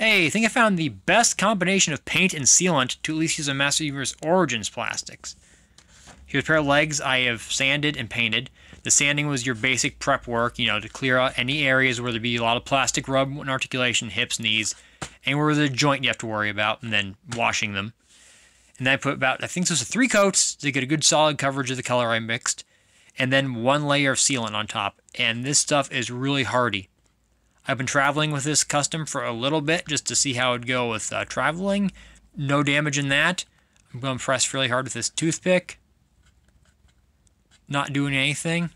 Hey, I think I found the best combination of paint and sealant to at least use a Masters of the Universe Origins plastics. Here's a pair of legs I have sanded and painted. The sanding was your basic prep work, you know, to clear out any areas where there'd be a lot of plastic rub and articulation, hips, knees, and where there's a joint you have to worry about, and then washing them. And then I put about, I think this was three coats to get a good solid coverage of the color I mixed, and then one layer of sealant on top. And this stuff is really hardy. I've been traveling with this custom for a little bit just to see how it'd go with uh, traveling. No damage in that. I'm going to press really hard with this toothpick not doing anything.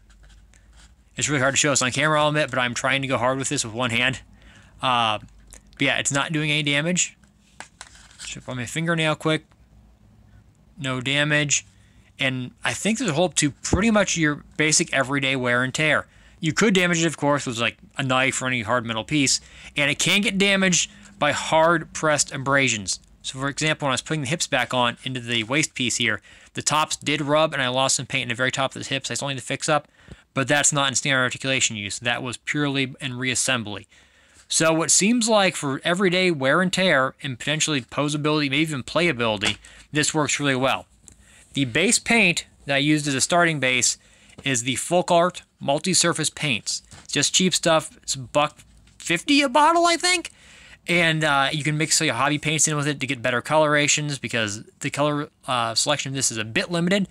It's really hard to show us on camera, I'll admit, but I'm trying to go hard with this with one hand. Uh, but yeah, it's not doing any damage. Chip on my fingernail quick. No damage. And I think there's a hold to pretty much your basic everyday wear and tear. You could damage it, of course, with like a knife or any hard metal piece, and it can get damaged by hard pressed abrasions. So for example, when I was putting the hips back on into the waist piece here, the tops did rub and I lost some paint in the very top of the hips. I still need to fix up, but that's not in standard articulation use. That was purely in reassembly. So what seems like for everyday wear and tear and potentially posability, maybe even playability, this works really well. The base paint that I used as a starting base is the FolkArt multi-surface paints. It's just cheap stuff. It's buck fifty a bottle, I think. And uh, you can mix your hobby paints in with it to get better colorations because the color uh, selection of this is a bit limited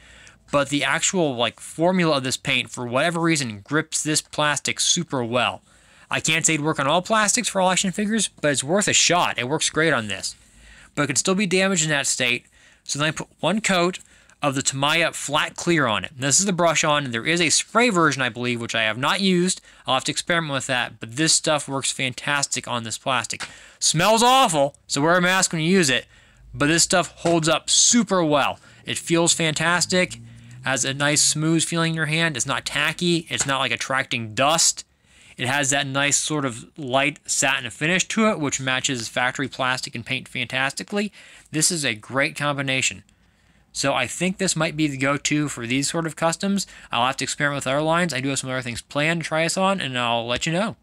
but the actual like formula of this paint for whatever reason grips this plastic super well. I can't say it'd work on all plastics for all action figures but it's worth a shot. It works great on this. But it can still be damaged in that state. So then i put one coat of the Tamiya flat clear on it. This is the brush on. There is a spray version, I believe, which I have not used. I'll have to experiment with that, but this stuff works fantastic on this plastic. Smells awful, so wear a mask when you use it, but this stuff holds up super well. It feels fantastic, has a nice smooth feeling in your hand. It's not tacky, it's not like attracting dust. It has that nice sort of light satin finish to it, which matches factory plastic and paint fantastically. This is a great combination. So I think this might be the go-to for these sort of customs. I'll have to experiment with other lines. I do have some other things planned to try us on, and I'll let you know.